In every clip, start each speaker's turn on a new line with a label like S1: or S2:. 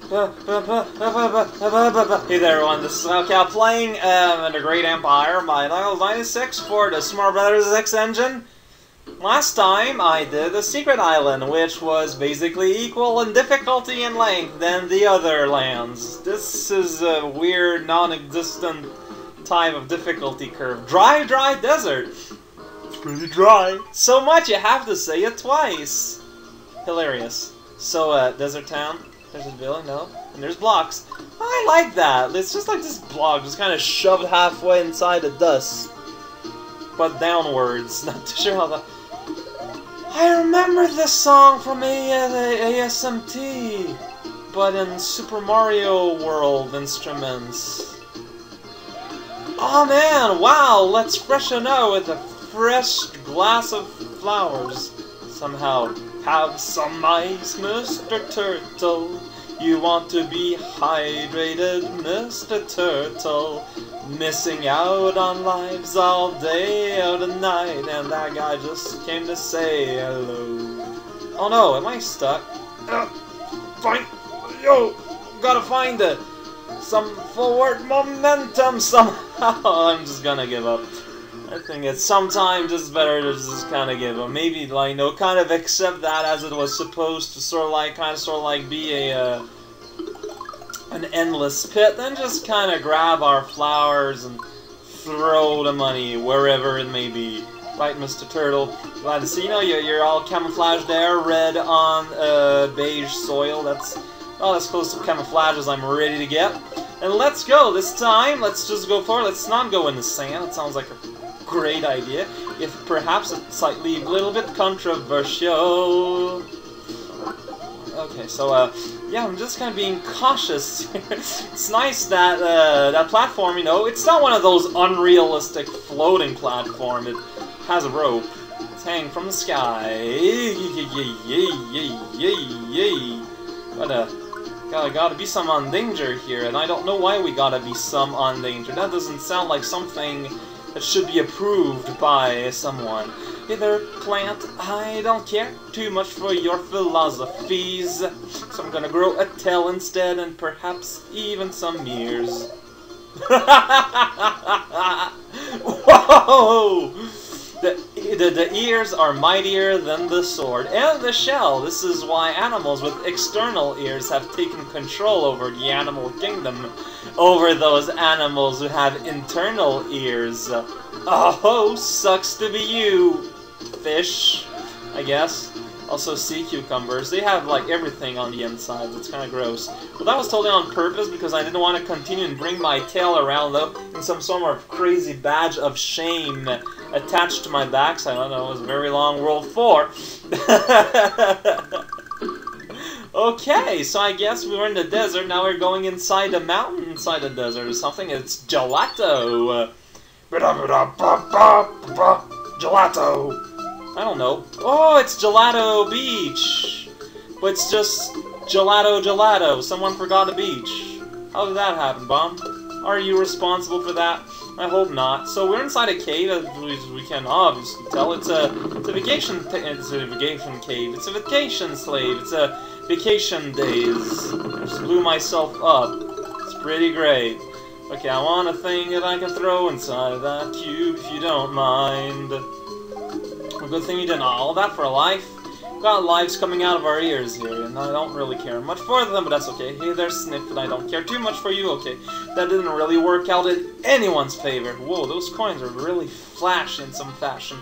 S1: Hey there everyone, this is raocow playing um, The Great Empire by Level 96 for the Smart Brothers X engine. Last time I did the Secret Island, which was basically equal in difficulty and length than the other lands. This is a weird, non-existent type of difficulty curve. Dry, dry desert. It's pretty dry. So much you have to say it twice. Hilarious. So, uh, Desert Town, there's a building, no? And there's blocks. I like that. It's just like this block, just kind of shoved halfway inside the dust. But downwards. Not too sure how that... I remember this song from ASMT, but in Super Mario World instruments. Oh man, wow, let's freshen up with a fresh glass of flowers. Somehow, have some ice, Mr. Turtle. You want to be hydrated, Mr. Turtle. Missing out on lives all day or the night, and that guy just came to say hello. Oh no, am I stuck? Uh, find, yo, gotta find it. Some forward momentum somehow. I'm just gonna give up. I think it's sometimes it's better to just kind of give up. Maybe like you know, kind of accept that as it was supposed to, sort of like, kind of, sort of like be a. Uh, an endless pit, then just kind of grab our flowers and throw the money wherever it may be. Right, Mr. Turtle? Glad to see you. Know you're, you're all camouflaged there, red on uh, beige soil. That's oh, as close to camouflage as I'm ready to get. And let's go. This time, let's just go for it. Let's not go in the sand. It sounds like a great idea. If perhaps a slightly, little bit controversial. Okay, so uh, yeah, I'm just kind of being cautious. it's nice that uh, that platform, you know, it's not one of those unrealistic floating platform. It has a rope. It's hanging from the sky. But uh, gotta gotta be some on danger here, and I don't know why we gotta be some on danger. That doesn't sound like something that should be approved by someone. Either plant, I don't care too much for your philosophies, so I'm gonna grow a tail instead, and perhaps even some ears. Whoa! The, the, the ears are mightier than the sword and the shell. This is why animals with external ears have taken control over the animal kingdom, over those animals who have internal ears. Uh, oh, sucks to be you, fish, I guess. Also sea cucumbers. They have like everything on the inside. It's kind of gross. But that was totally on purpose because I didn't want to continue and bring my tail around though in some sort of crazy badge of shame attached to my backside. I don't know. It was a very long World 4. okay, so I guess we were in the desert. Now we're going inside a mountain inside a desert or something. It's gelato. Gelato. I don't know. Oh, it's Gelato Beach! But it's just Gelato Gelato. Someone forgot a beach. How did that happen, Bomb? Are you responsible for that? I hope not. So we're inside a cave, as we can obviously tell. It's a, it's a vacation. It's a vacation cave. It's a vacation slave. It's a vacation days. I just blew myself up. It's pretty great. Okay, I want a thing that I can throw inside of that cube, if you don't mind. Good thing you didn't all that for a life. Got lives coming out of our ears here, and I don't really care much for them, but that's okay. Hey, there's Snifit, and I don't care too much for you, okay. That didn't really work out in anyone's favor. Whoa, those coins are really flash in some fashion.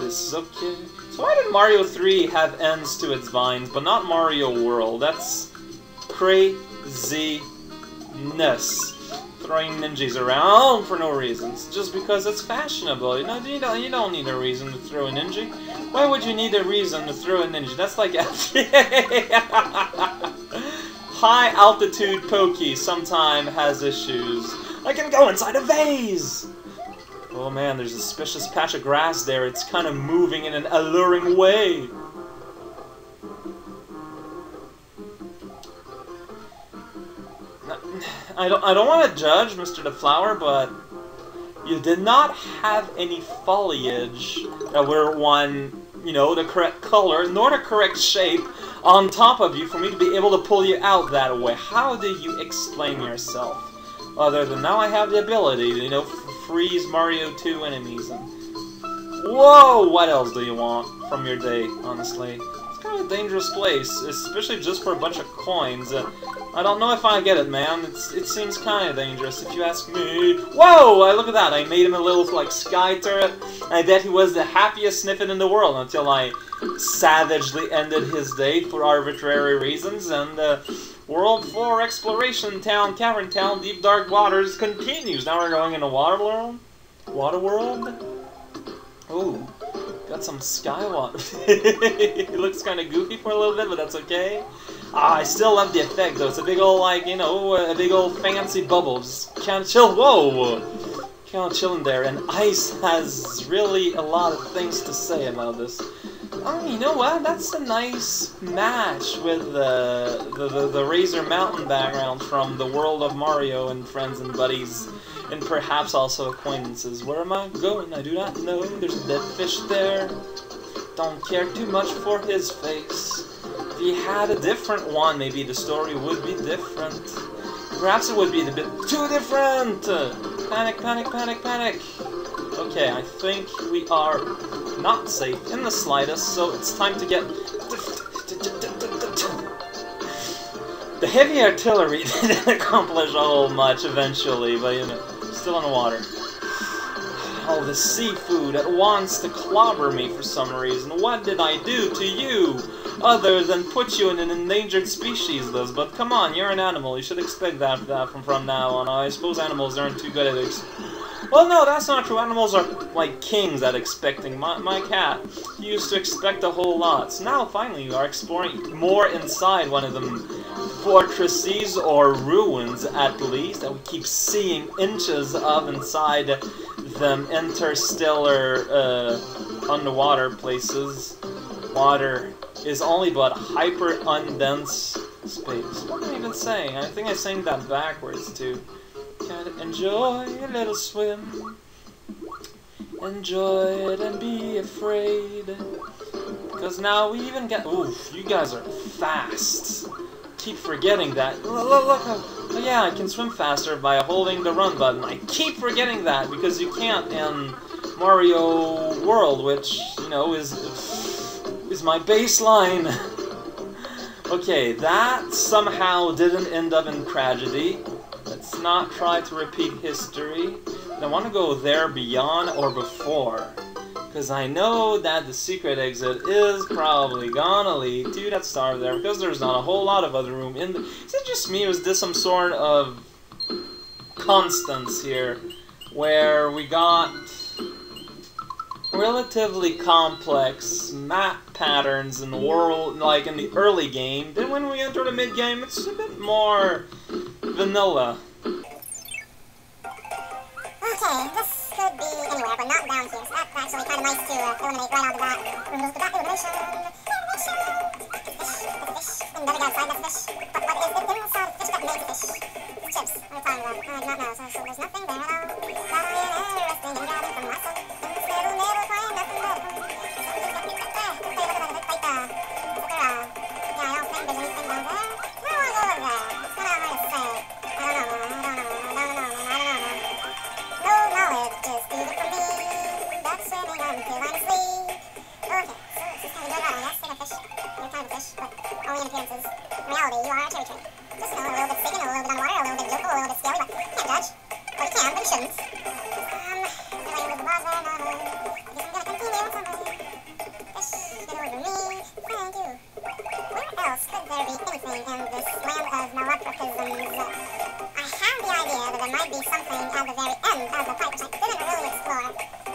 S1: This is okay. So why did Mario 3 have ends to its vines, but not Mario World? That's craziness throwing ninjas around for no reasons, just because it's fashionable. You know, you don't, you don't need a reason to throw a ninja. Why would you need a reason to throw a ninja? That's like high altitude pokey sometime has issues. I can go inside a vase. Oh man, there's a suspicious patch of grass there. It's kind of moving in an alluring way. I don't, I don't want to judge Mr. DeFlower, but you did not have any foliage that were one, you know, the correct color, nor the correct shape. on top of you for me to be able to pull you out that way. How do you explain yourself? Other than now I have the ability to, you know, freeze Mario 2 enemies and... Whoa! What else do you want from your day, honestly? It's kind of a dangerous place, especially just for a bunch of coins. Uh, I don't know if I get it, man. It's, it seems kind of dangerous, if you ask me. Whoa! I look at that. I made him a little, like, sky turret. I bet he was the happiest Snifit in the world until I savagely ended his day for arbitrary reasons, and uh, World 4 Exploration Town, Cavern Town, Deep Dark Waters continues. Now we're going into Water World? Water World? Ooh, got some sky water. it looks kind of goofy for a little bit, but that's okay. Ah, I still love the effect, though. It's a big old, like, you know, a big old fancy bubble. Just kind of chill. Whoa! Kind of chilling there. And Ice has really a lot of things to say about this. Oh, you know what? That's a nice match with the, the, the, the Razor Mountain background from the world of Mario and friends and buddies, and perhaps also acquaintances. Where am I going? I do not know. There's a dead fish there. Don't care too much for his face. He had a different one, maybe the story would be different. Perhaps it would be a bit too different! Panic, panic, panic, panic! Okay, I think we are not safe in the slightest, so it's time to get... The heavy artillery didn't accomplish a whole much eventually, but you know, still in the water. Oh, the seafood, it wants to clobber me for some reason. What did I do to you? Other than put you in an endangered species list, but come on, you're an animal. You should expect that, that from, from now on. I suppose animals aren't too good at it. Well, no, that's not true. Animals are like kings at expecting. My, my cat used to expect a whole lot. So now, finally, you are exploring more inside one of them fortresses or ruins, at least, that we keep seeing inches of inside them interstellar uh, underwater places. Water is only but hyper undense space. What am I even saying? I think I sang that backwards, too. Gotta enjoy a little swim. Enjoy it and be afraid. Because now we even get. Oof, you guys are fast. Keep forgetting that. Look, look, look. Oh, yeah, I can swim faster by holding the run button. I keep forgetting that because you can't in Mario World, which, you know, is is my baseline. okay, that somehow didn't end up in tragedy. Let's not try to repeat history. I want to go there beyond or before. Because I know that the secret exit is probably gonna lead to that star there, because there's not a whole lot of other room in the... Is it just me, or is this some sort of constance here, where we got relatively complex map patterns in the world, like in the early game, then when we enter the mid-game, it's a bit more vanilla.
S2: Okay, this could be anywhere, but not down here. So that's actually kind of nice to uh, eliminate right out of that. Elimination! Elimination! Fish, fish. And then we got outside, that's fish. But what is it inside the fish that makes a fish? Chips. What are you talking about? I do not know. So, so there's nothing there at all. Not interesting and grabbing from muscle. But only in appearances. In reality, you are a cherry tree. Just, know, a little bit singing, a little bit underwater, a little bit jovial, a little bit scary, but you can't judge. Or you can, but you shouldn't. Um. I guess I'm gonna continue with somebody. Fish, get over me. Thank you. Where else could there be anything in this land of malapropisms? I have the idea that there might be something at the very end of the pipe, which I didn't really explore.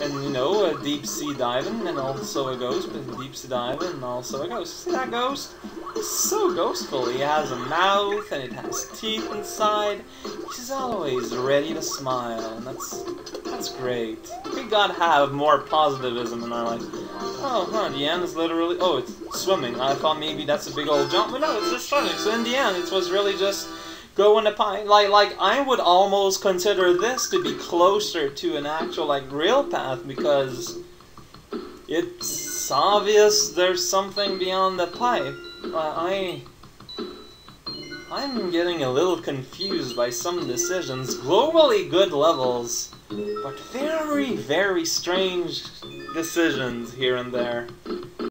S1: and you know, a deep sea diving, and also a ghost, but deep sea diving, and also a ghost. See that ghost? He's so ghostful. He has a mouth, and it has teeth inside. He's always ready to smile, and that's that's great. We gotta have more positivism in our life. Oh, huh, the end is literally... Oh, it's swimming. I thought maybe that's a big old jump, but no, it's just swimming. So in the end, it was really just going a pine. Like, like I would almost consider this to be closer to an actual, like, real path because it's obvious there's something beyond the pipe. Uh, I... I'm getting a little confused by some decisions. Globally good levels, but very, very strange decisions here and there.